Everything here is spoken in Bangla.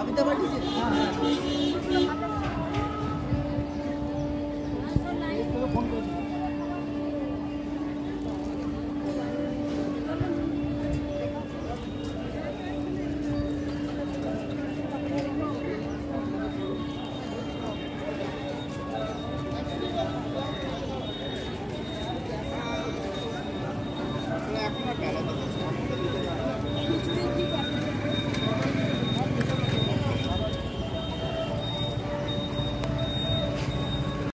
আমি তো